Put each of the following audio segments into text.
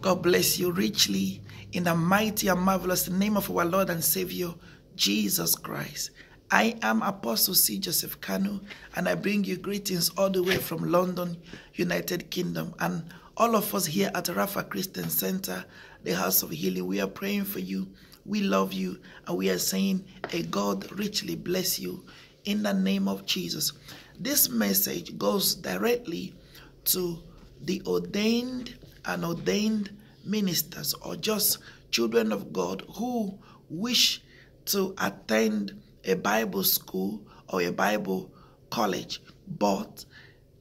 God bless you richly in the mighty and marvelous name of our Lord and Savior, Jesus Christ. I am Apostle C. Joseph Kanu, and I bring you greetings all the way from London, United Kingdom, and all of us here at Rapha Christian Center, the House of Healing. We are praying for you. We love you, and we are saying, A God richly bless you in the name of Jesus. This message goes directly to the ordained and ordained ministers or just children of God who wish to attend a Bible school or a Bible college, but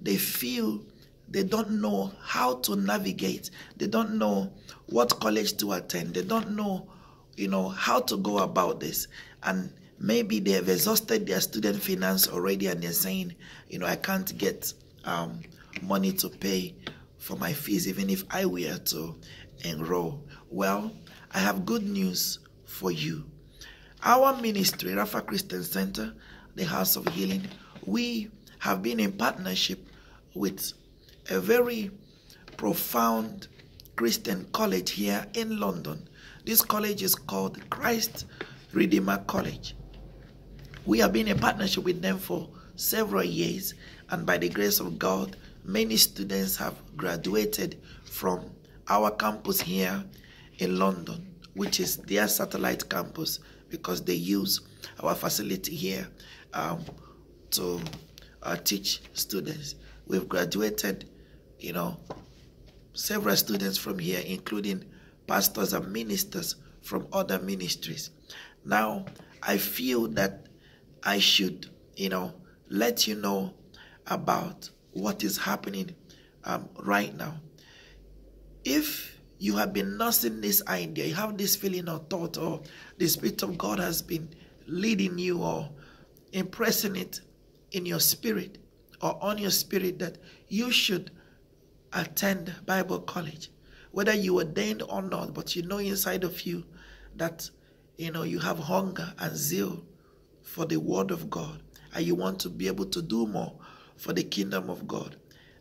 they feel they don't know how to navigate. They don't know what college to attend. They don't know, you know, how to go about this. And maybe they have exhausted their student finance already and they're saying, you know, I can't get um, money to pay for my fees, even if I were to enroll. Well, I have good news for you. Our ministry, Rapha Christian Center, the House of Healing, we have been in partnership with a very profound Christian college here in London. This college is called Christ Redeemer College. We have been in partnership with them for several years, and by the grace of God, many students have graduated from our campus here in London, which is their satellite campus, because they use our facility here um, to uh, teach students. We've graduated, you know, several students from here, including pastors and ministers from other ministries. Now, I feel that I should, you know, let you know about what is happening um, right now. If you have been nursing this idea, you have this feeling or thought, or the Spirit of God has been leading you or impressing it in your spirit or on your spirit that you should attend Bible college, whether you ordained or not, but you know inside of you that you know you have hunger and zeal for the word of God and you want to be able to do more for the kingdom of God,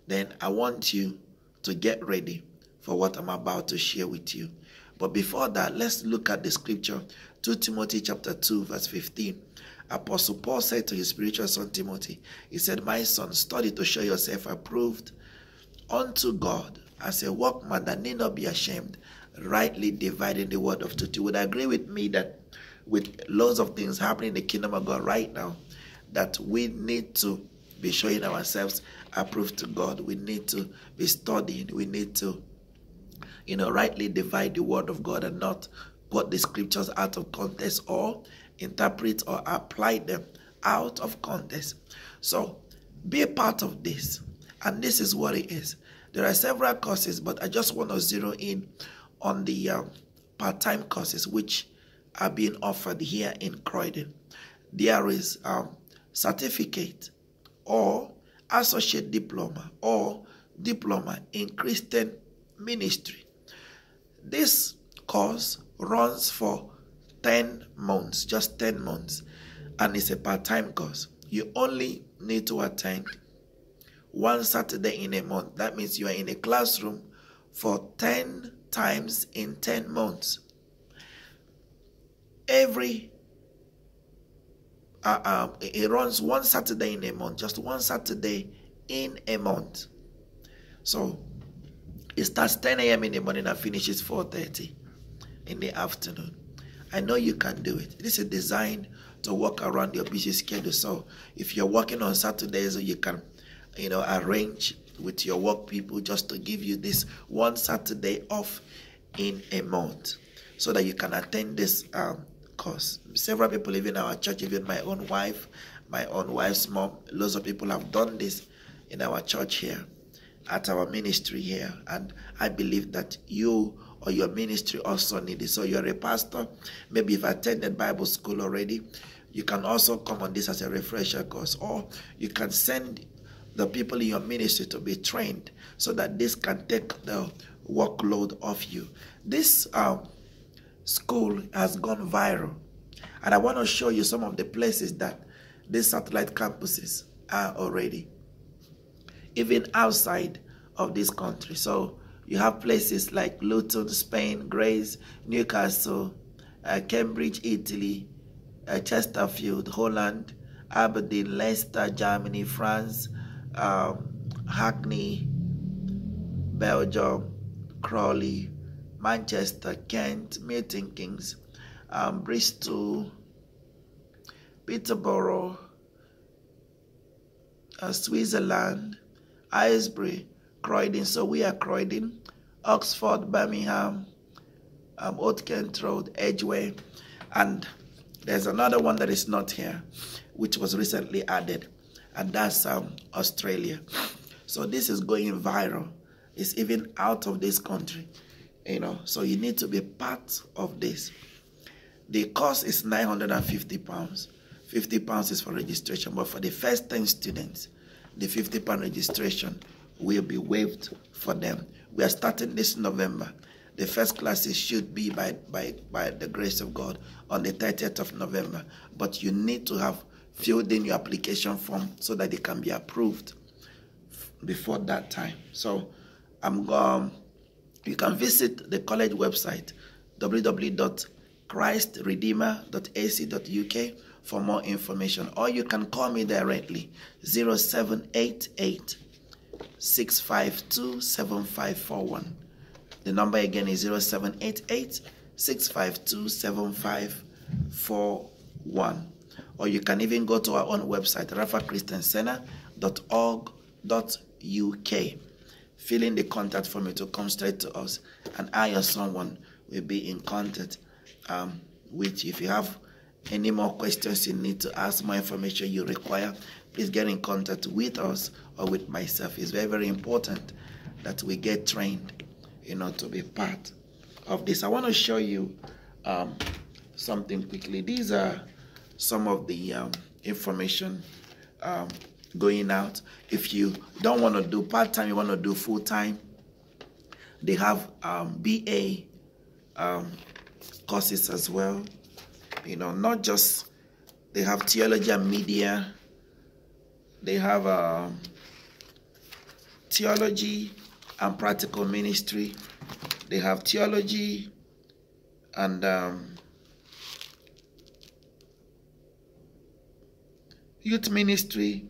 then I want you to get ready for what I'm about to share with you. But before that, let's look at the scripture 2 Timothy chapter 2 verse 15. Apostle Paul said to his spiritual son Timothy, he said, "My son, study to show yourself approved unto God as a workman that need not be ashamed, rightly dividing the word of truth." You would agree with me that with loads of things happening in the kingdom of God right now, that we need to be showing ourselves approved to God. We need to be studying. We need to, you know, rightly divide the word of God and not put the scriptures out of context or interpret or apply them out of context. So be a part of this. And this is what it is. There are several courses, but I just want to zero in on the um, part time courses which are being offered here in Croydon. There is um, certificate or associate diploma or diploma in Christian ministry. This course runs for 10 months, just 10 months, and it's a part time course. You only need to attend one Saturday in a month. That means you are in a classroom for 10 times in 10 months. Every uh, um, it runs one Saturday in a month, just one Saturday in a month. So it starts 10 a.m. in the morning and finishes 4:30 in the afternoon. I know you can do it. This is designed to work around your busy schedule. So if you're working on Saturdays, you can, you know, arrange with your work people just to give you this one Saturday off in a month, so that you can attend this um, course. Several people, even our church, even my own wife, my own wife's mom, lots of people have done this in our church here, at our ministry here. And I believe that you or your ministry also need it. So you're a pastor, maybe you've attended Bible school already. You can also come on this as a refresher course, or you can send the people in your ministry to be trained so that this can take the workload off you. This um, school has gone viral. And I want to show you some of the places that these satellite campuses are already, even outside of this country. So You have places like Luton, Spain, Grace, Newcastle, uh, Cambridge, Italy, uh, Chesterfield, Holland, Aberdeen, Leicester, Germany, France, um, Hackney, Belgium, Crawley, Manchester, Kent, Milton Keynes, um, Bristol, Peterborough, uh, Switzerland, Aylesbury, Croydon. So we are Croydon, Oxford, Birmingham, um, Old Kent Road, Edgware, and there's another one that is not here, which was recently added, and that's um, Australia. So this is going viral. It's even out of this country, you know. So you need to be part of this. The cost is 950 pounds. 50 pounds is for registration, but for the first 10 students, the 50 pound registration will be waived for them. We are starting this November. The first classes should be by, by, by the grace of God on the 30th of November. But you need to have filled in your application form so that it can be approved before that time. So I'm going, you can visit the college website www.christredeemer.ac.uk for more information or you can call me directly 0788 652 7541 the number again is 0788 652 7541 or you can even go to our own website raphachtristiancenter.org.uk fill in the contact form to come straight to us and I or someone will be in contact um, with you if you have any more questions you need to ask, more information you require, please get in contact with us or with myself. It's very, very important that we get trained, you know, to be part of this. I want to show you um, something quickly. These are some of the um, information um, going out. If you don't want to do part-time, you want to do full-time, they have um, BA um, courses as well. You know, not just they have theology and media, they have uh, theology and practical ministry, they have theology and um, youth ministry,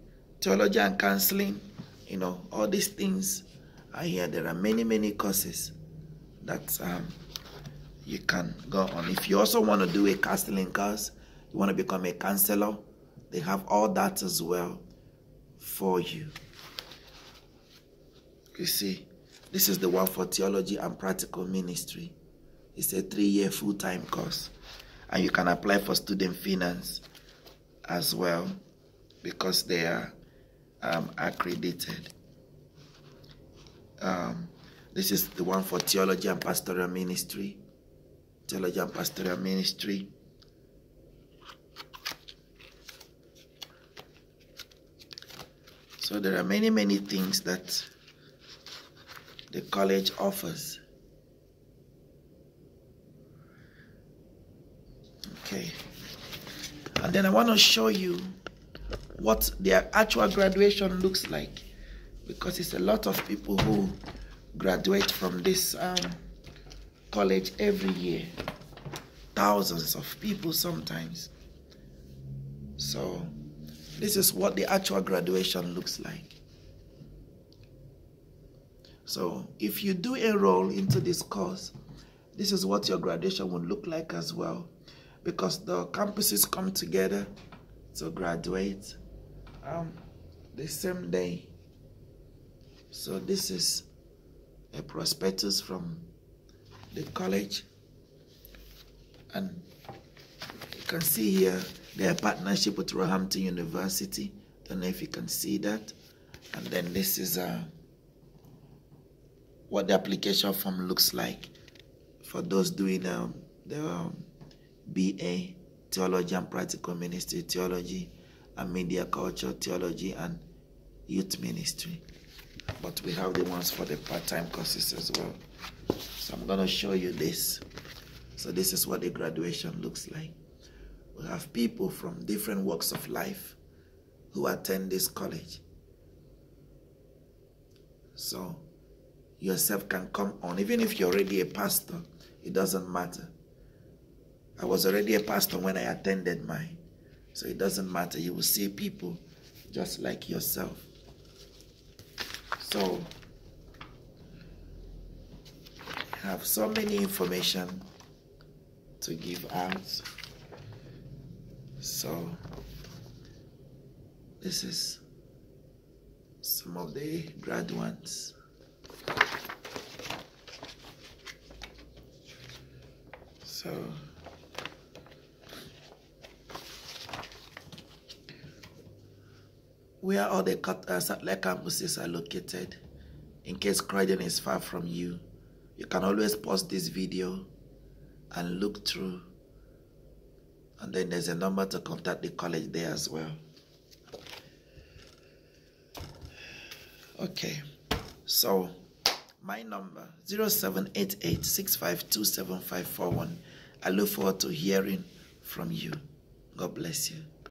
theology and counseling, you know, all these things I hear there are many, many courses that um, you can go on. If you also want to do a counseling course, you want to become a counselor, they have all that as well for you. You see, this is the one for theology and practical ministry. It's a three-year full-time course. And you can apply for student finance as well because they are um, accredited. Um, this is the one for theology and pastoral ministry. Theology and Pastoral Ministry. So there are many, many things that the college offers. Okay. And then I want to show you what their actual graduation looks like because it's a lot of people who graduate from this um, college every year. Thousands of people sometimes. So, this is what the actual graduation looks like. So, if you do enroll into this course, this is what your graduation would look like as well. Because the campuses come together to graduate um, the same day. So, this is a prospectus from the college and you can see here their partnership with Roehampton University. Don't know if you can see that. And then this is uh, what the application form looks like for those doing um, the um, BA Theology and Practical Ministry, Theology and Media Culture, Theology and Youth Ministry. But we have the ones for the part-time courses as well. So I'm going to show you this. So this is what the graduation looks like. We have people from different walks of life who attend this college. So yourself can come on. Even if you're already a pastor, it doesn't matter. I was already a pastor when I attended mine. So it doesn't matter. You will see people just like yourself. So I have so many information to give out. So this is some of the graduates. So where all the uh, satellite campuses are located, in case Croydon is far from you, you can always pause this video and look through. And then there's a number to contact the college there as well. Okay, so my number 0788 I look forward to hearing from you. God bless you.